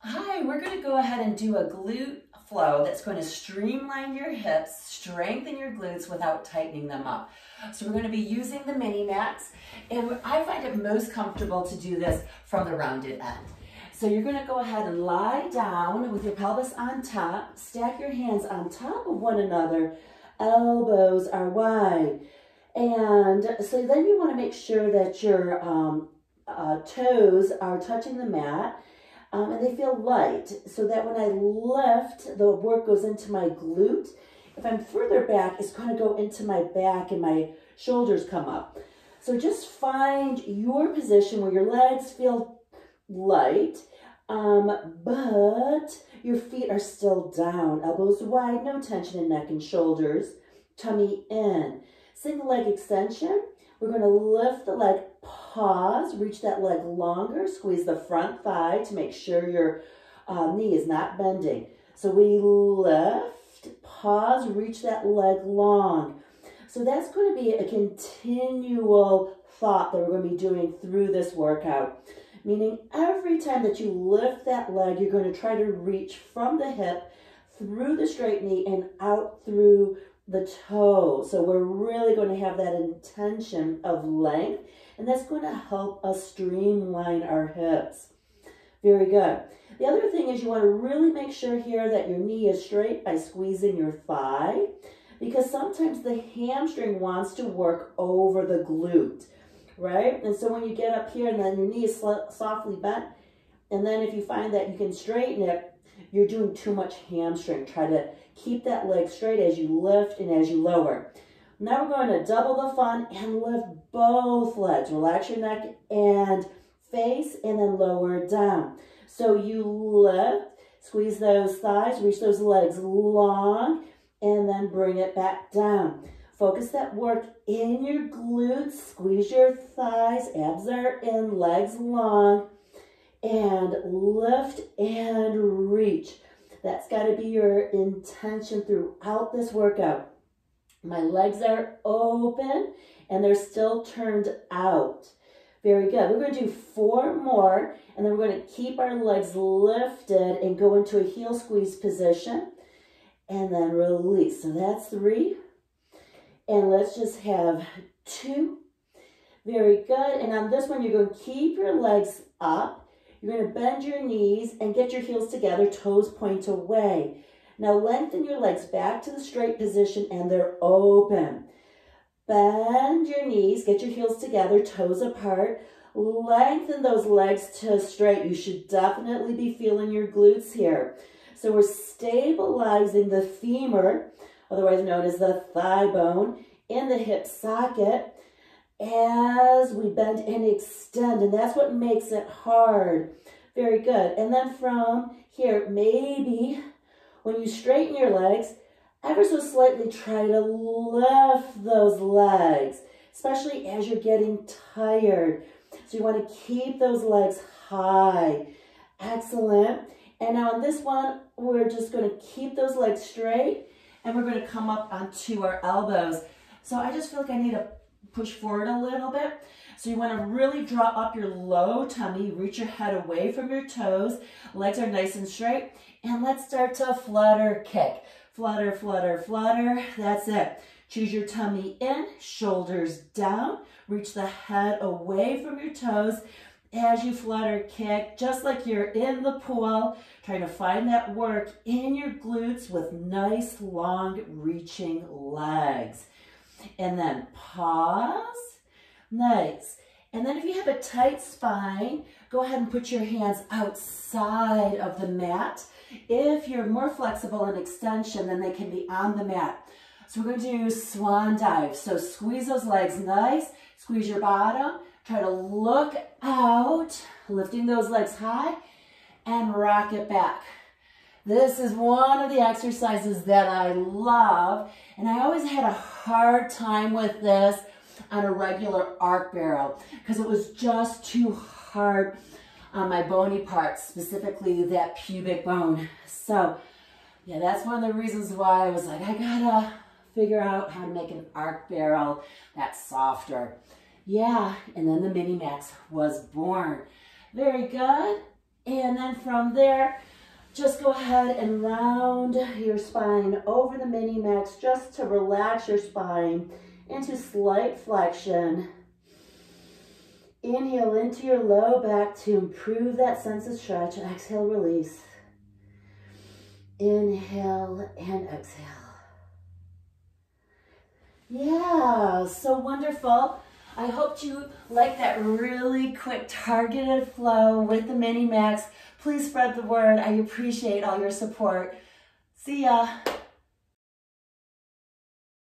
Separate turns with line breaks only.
Hi, we're going to go ahead and do a glute flow that's going to streamline your hips, strengthen your glutes without tightening them up. So we're going to be using the Mini Max, and I find it most comfortable to do this from the rounded end. So you're going to go ahead and lie down with your pelvis on top, stack your hands on top of one another, elbows are wide. And so then you want to make sure that your um, uh, toes are touching the mat um, and they feel light so that when I lift, the work goes into my glute. If I'm further back, it's going to go into my back and my shoulders come up. So just find your position where your legs feel light, um, but your feet are still down. Elbows wide, no tension in neck and shoulders. Tummy in. Single leg extension. We're going to lift the leg, pause, reach that leg longer, squeeze the front thigh to make sure your uh, knee is not bending. So we lift, pause, reach that leg long. So that's going to be a continual thought that we're going to be doing through this workout. Meaning every time that you lift that leg, you're going to try to reach from the hip through the straight knee and out through the toe. So we're really going to have that intention of length, and that's going to help us streamline our hips. Very good. The other thing is you want to really make sure here that your knee is straight by squeezing your thigh, because sometimes the hamstring wants to work over the glute, right? And so when you get up here and then your knee is softly bent, and then if you find that you can straighten it, you're doing too much hamstring. Try to keep that leg straight as you lift and as you lower. Now we're going to double the fun and lift both legs. Relax your neck and face and then lower down. So you lift, squeeze those thighs, reach those legs long, and then bring it back down. Focus that work in your glutes, squeeze your thighs, abs are in, legs long, and lift and reach. That's got to be your intention throughout this workout. My legs are open and they're still turned out. Very good. We're going to do four more and then we're going to keep our legs lifted and go into a heel squeeze position and then release. So that's three. And let's just have two. Very good. And on this one, you're going to keep your legs up you're going to bend your knees and get your heels together, toes point away. Now lengthen your legs back to the straight position and they're open. Bend your knees, get your heels together, toes apart. Lengthen those legs to straight. You should definitely be feeling your glutes here. So we're stabilizing the femur, otherwise known as the thigh bone, in the hip socket as we bend and extend. And that's what makes it hard. Very good. And then from here, maybe when you straighten your legs, ever so slightly try to lift those legs, especially as you're getting tired. So you want to keep those legs high. Excellent. And now on this one, we're just going to keep those legs straight and we're going to come up onto our elbows. So I just feel like I need a push forward a little bit. So you want to really draw up your low tummy, reach your head away from your toes, legs are nice and straight, and let's start to flutter kick. Flutter, flutter, flutter, that's it. Choose your tummy in, shoulders down, reach the head away from your toes as you flutter kick, just like you're in the pool, trying to find that work in your glutes with nice, long, reaching legs and then pause. Nice. And then if you have a tight spine, go ahead and put your hands outside of the mat. If you're more flexible in extension, then they can be on the mat. So we're going to do swan dive. So squeeze those legs nice, squeeze your bottom, try to look out, lifting those legs high, and rock it back. This is one of the exercises that I love, and I always had a hard time with this on a regular arc barrel because it was just too hard on my bony parts, specifically that pubic bone. So, yeah, that's one of the reasons why I was like, I gotta figure out how to make an arc barrel that's softer. Yeah, and then the Mini Max was born. Very good. And then from there, just go ahead and round your spine over the mini max just to relax your spine into slight flexion. Inhale into your low back to improve that sense of stretch. Exhale, release. Inhale and exhale. Yeah, so wonderful. I hope you like that really quick targeted flow with the Mini Max. Please spread the word. I appreciate all your support. See ya.